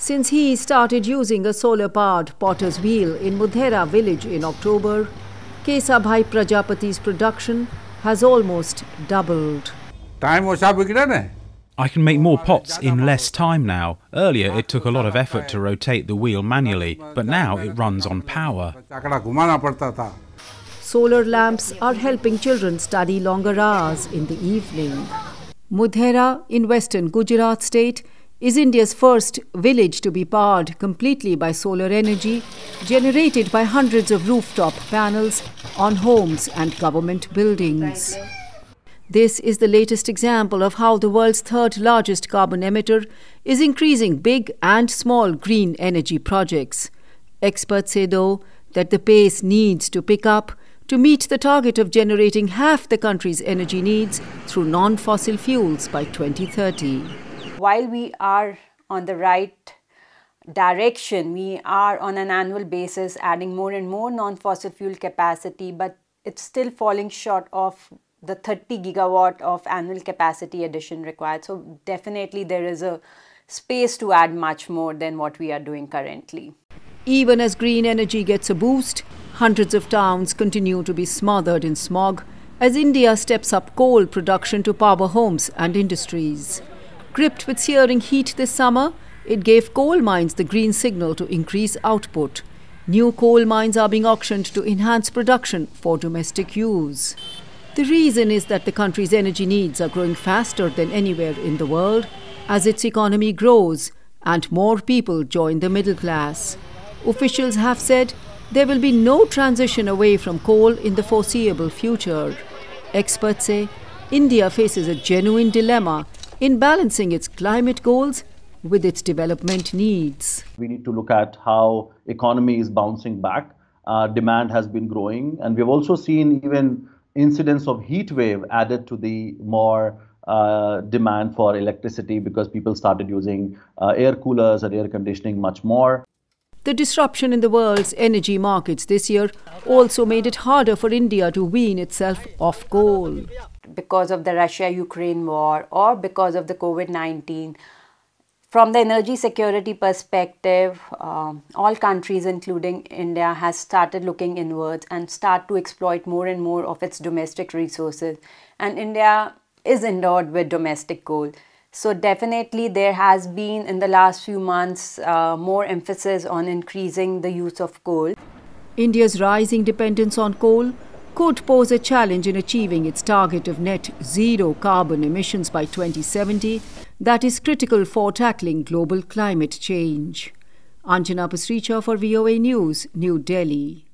Since he started using a solar-powered potter's wheel in Modhera village in October, Kesabhai Prajapati's production has almost doubled. Time was. I can make more pots in less time now. Earlier, it took a lot of effort to rotate the wheel manually, but now it runs on power. Solar lamps are helping children study longer hours in the evening. Modhera in western Gujarat state is India's first village to be powered completely by solar energy generated by hundreds of rooftop panels on homes and government buildings. This is the latest example of how the world's third largest carbon emitter is increasing big and small green energy projects. Experts say, though, that the pace needs to pick up to meet the target of generating half the country's energy needs through non fossil fuels by 2030. While we are on the right direction, we are on an annual basis adding more and more non fossil fuel capacity, but it's still falling short of the 30 gigawatt of annual capacity addition required. So, definitely, there is a space to add much more than what we are doing currently. Even as green energy gets a boost, hundreds of towns continue to be smothered in smog as India steps up coal production to power homes and industries. Gripped with searing heat this summer, it gave coal mines the green signal to increase output. New coal mines are being auctioned to enhance production for domestic use. The reason is that the country's energy needs are growing faster than anywhere in the world as its economy grows and more people join the middle class. Officials have said there will be no transition away from coal in the foreseeable future. Experts say India faces a genuine dilemma in balancing its climate goals with its development needs. we need to look at how economy is bouncing back uh, demand has been growing and we've also seen even incidents of heat wave added to the more uh, demand for electricity because people started using uh, air coolers and air conditioning much more The disruption in the world's energy markets this year also made it harder for India to wean itself off coal. because of the Russia Ukraine war or because of the COVID 19. From the energy security perspective, um, all countries, including India, has started looking inwards and start to exploit more and more of its domestic resources. And India is endowed with domestic coal. So definitely, there has been in the last few months uh, more emphasis on increasing the use of coal. India's rising dependence on coal could pose a challenge in achieving its target of net zero carbon emissions by 2070 that is critical for tackling global climate change. Anjana Pasricha for VOA News, New Delhi.